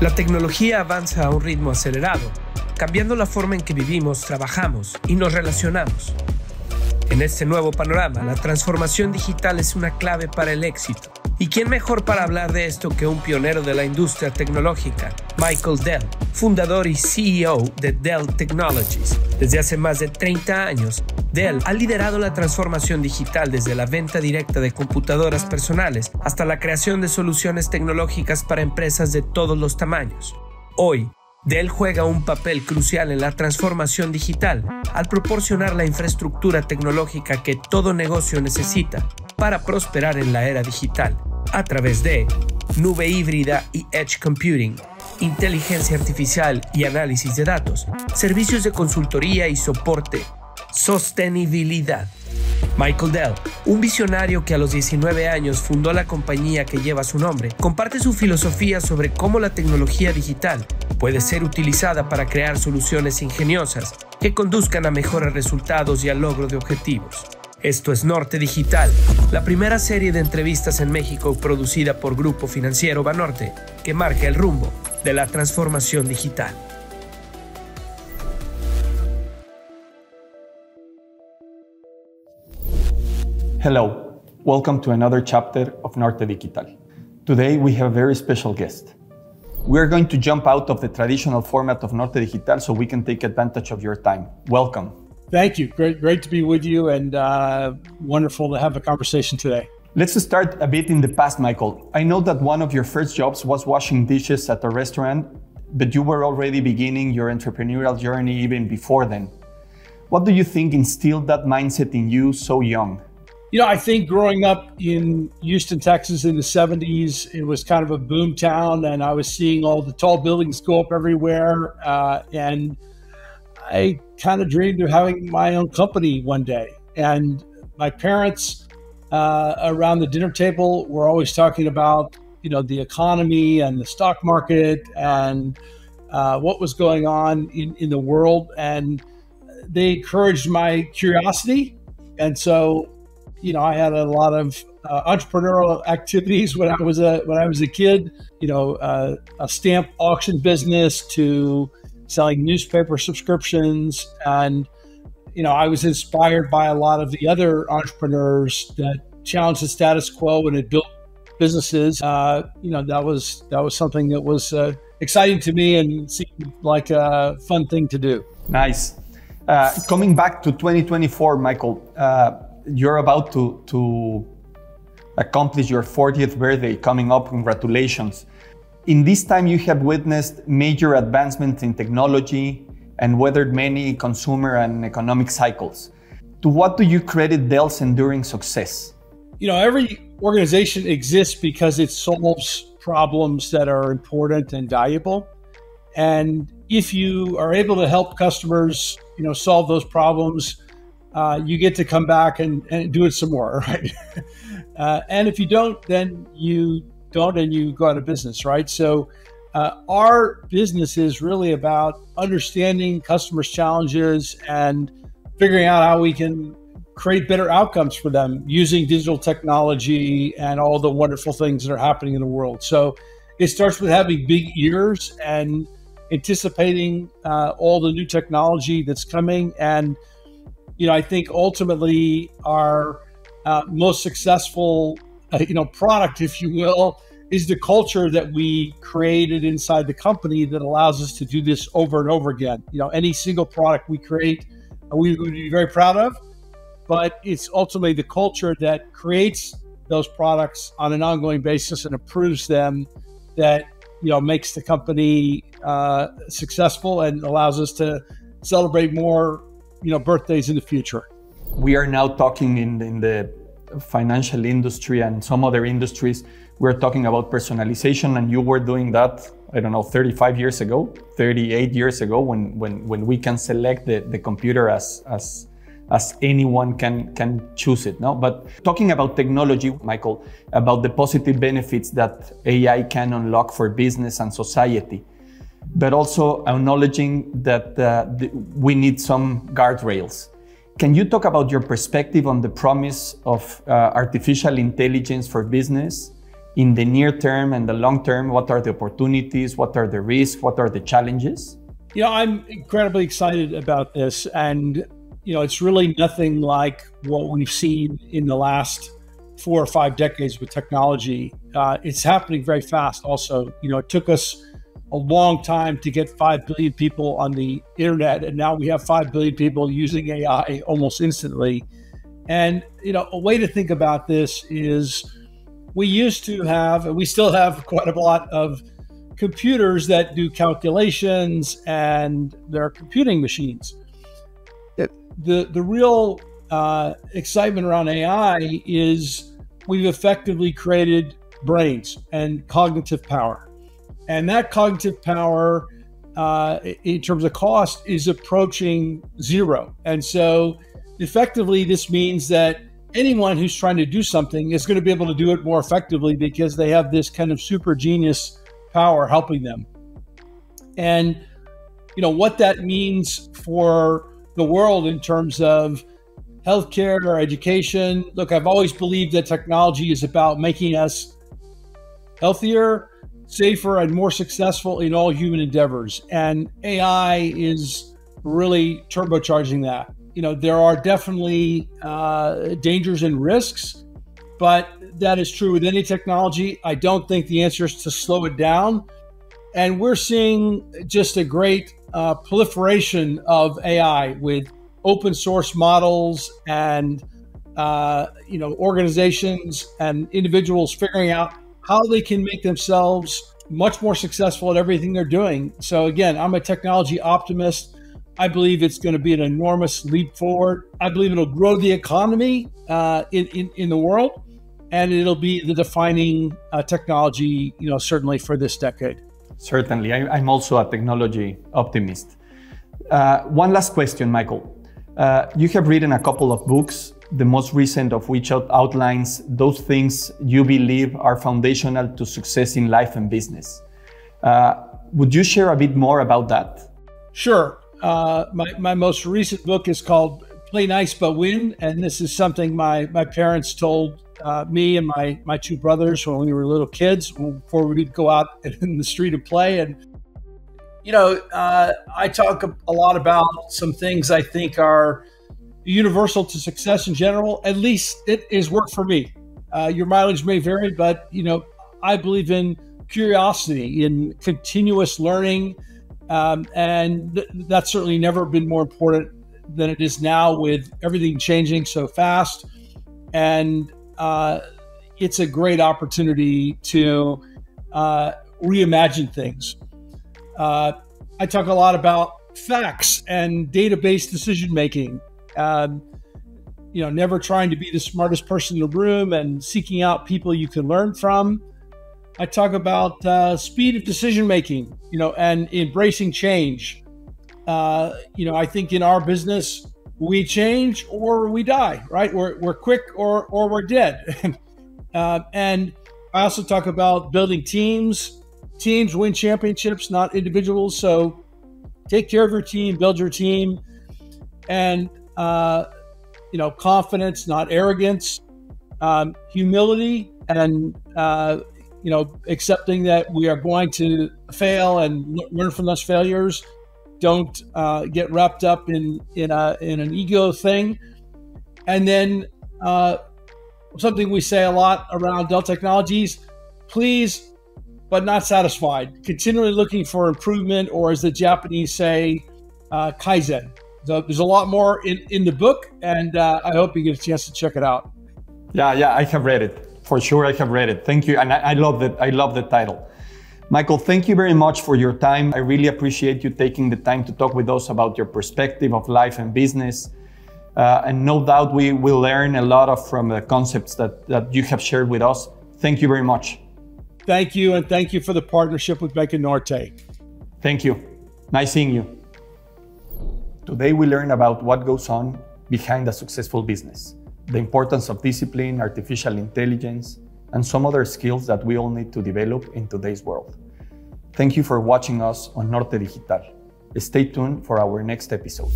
La tecnología avanza a un ritmo acelerado, cambiando la forma en que vivimos, trabajamos y nos relacionamos. En este nuevo panorama, la transformación digital es una clave para el éxito. ¿Y quién mejor para hablar de esto que un pionero de la industria tecnológica, Michael Dell, fundador y CEO de Dell Technologies? Desde hace más de 30 años, Dell ha liderado la transformación digital desde la venta directa de computadoras personales hasta la creación de soluciones tecnológicas para empresas de todos los tamaños. Hoy, Dell juega un papel crucial en la transformación digital al proporcionar la infraestructura tecnológica que todo negocio necesita para prosperar en la era digital a través de nube híbrida y edge computing, inteligencia artificial y análisis de datos, servicios de consultoría y soporte, sostenibilidad. Michael Dell, un visionario que a los 19 años fundó la compañía que lleva su nombre, comparte su filosofía sobre cómo la tecnología digital puede ser utilizada para crear soluciones ingeniosas que conduzcan a mejores resultados y al logro de objetivos. Esto es Norte Digital, la primera serie de entrevistas en México producida por Grupo Financiero Banorte, que marca el rumbo de la transformación digital. Hello, welcome to another chapter of Norte Digital. Today we have a very special guest. We're going to jump out of the traditional format of Norte Digital so we can take advantage of your time. Welcome. Thank you. Great, great to be with you and uh, wonderful to have a conversation today. Let's start a bit in the past, Michael. I know that one of your first jobs was washing dishes at a restaurant, but you were already beginning your entrepreneurial journey even before then. What do you think instilled that mindset in you so young? You know, I think growing up in Houston, Texas in the 70s, it was kind of a boom town, and I was seeing all the tall buildings go up everywhere. Uh, and I kind of dreamed of having my own company one day. And my parents uh, around the dinner table were always talking about, you know, the economy and the stock market and uh, what was going on in, in the world. And they encouraged my curiosity. And so you know, I had a lot of uh, entrepreneurial activities when I was a when I was a kid. You know, uh, a stamp auction business to selling newspaper subscriptions, and you know, I was inspired by a lot of the other entrepreneurs that challenged the status quo and had built businesses. Uh, you know, that was that was something that was uh, exciting to me and seemed like a fun thing to do. Nice. Uh, coming back to 2024, Michael uh, you're about to, to accomplish your 40th birthday coming up. Congratulations. In this time, you have witnessed major advancements in technology and weathered many consumer and economic cycles. To what do you credit Dell's enduring success? You know, every organization exists because it solves problems that are important and valuable. And if you are able to help customers, you know, solve those problems, uh, you get to come back and, and do it some more, right? uh, and if you don't, then you don't and you go out of business, right? So uh, our business is really about understanding customers' challenges and figuring out how we can create better outcomes for them using digital technology and all the wonderful things that are happening in the world. So it starts with having big ears and anticipating uh, all the new technology that's coming and you know, I think ultimately our uh, most successful, uh, you know, product, if you will, is the culture that we created inside the company that allows us to do this over and over again. You know, any single product we create, uh, we would be very proud of, but it's ultimately the culture that creates those products on an ongoing basis and approves them that you know makes the company uh, successful and allows us to celebrate more you know birthdays in the future. We are now talking in, in the financial industry and some other industries. We're talking about personalization, and you were doing that. I don't know, 35 years ago, 38 years ago, when when when we can select the, the computer as as as anyone can can choose it no but talking about technology michael about the positive benefits that ai can unlock for business and society but also acknowledging that uh, we need some guardrails. Can you talk about your perspective on the promise of uh, artificial intelligence for business in the near term and the long term? What are the opportunities? What are the risks? What are the challenges? You know, I'm incredibly excited about this. And, you know, it's really nothing like what we've seen in the last four or five decades with technology. Uh, it's happening very fast, also. You know, it took us a long time to get 5 billion people on the internet, and now we have 5 billion people using AI almost instantly. And, you know, a way to think about this is we used to have, and we still have quite a lot of computers that do calculations and they're computing machines. The, the real uh, excitement around AI is we've effectively created brains and cognitive power. And that cognitive power, uh, in terms of cost, is approaching zero. And so, effectively, this means that anyone who's trying to do something is going to be able to do it more effectively because they have this kind of super genius power helping them. And, you know, what that means for the world in terms of healthcare or education. Look, I've always believed that technology is about making us healthier, safer, and more successful in all human endeavors. And AI is really turbocharging that. You know, there are definitely uh, dangers and risks, but that is true with any technology. I don't think the answer is to slow it down. And we're seeing just a great uh, proliferation of AI with open source models and uh, you know organizations and individuals figuring out how they can make themselves much more successful at everything they're doing. So again, I'm a technology optimist. I believe it's going to be an enormous leap forward. I believe it'll grow the economy uh, in, in, in the world, and it'll be the defining uh, technology, you know, certainly for this decade. Certainly, I, am also a technology optimist. Uh, one last question, Michael. Uh, you have written a couple of books, the most recent of which outlines those things you believe are foundational to success in life and business. Uh, would you share a bit more about that? Sure. Uh, my, my most recent book is called Play Nice But Win. And this is something my, my parents told uh, me and my, my two brothers when we were little kids before we'd go out in the street and play. And you know, uh, I talk a lot about some things I think are universal to success in general. At least it is work for me. Uh, your mileage may vary, but you know, I believe in curiosity, in continuous learning, um, and th- that's certainly never been more important than it is now with everything changing so fast. And uh, it's a great opportunity to uh, reimagine things. Uh, I talk a lot about facts and database decision making. Um, you know, never trying to be the smartest person in the room and seeking out people you can learn from. I talk about uh, speed of decision making, you know, and embracing change. Uh, you know, I think in our business, we change or we die, right? We're, we're quick or, or we're dead. uh, and I also talk about building teams teams win championships, not individuals. So take care of your team, build your team, and uh, you know confidence, not arrogance, um, humility, and uh, you know accepting that we are going to fail and learn from those failures. Don't uh, get wrapped up in in a in an ego thing, and then uh, something we say a lot around Dell Technologies. Please but not satisfied, continually looking for improvement, or as the Japanese say, uh, kaizen. So there's a lot more in, in the book, and uh, I hope you get a chance to check it out. Yeah, yeah, I have read it for sure. I have read it. Thank you, and I, I love that. I love the title. Michael, thank you very much for your time. I really appreciate you taking the time to talk with us about your perspective of life and business. Uh, and no doubt we will learn a lot of from the concepts that, that you have shared with us. Thank you very much. Thank you, and thank you for the partnership with Banco Norte. Thank you. Nice seeing you. Today we learn about what goes on behind a successful business, the importance of discipline, artificial intelligence, and some other skills that we all need to develop in today's world. Thank you for watching us on Norte Digital. Stay tuned for our next episode.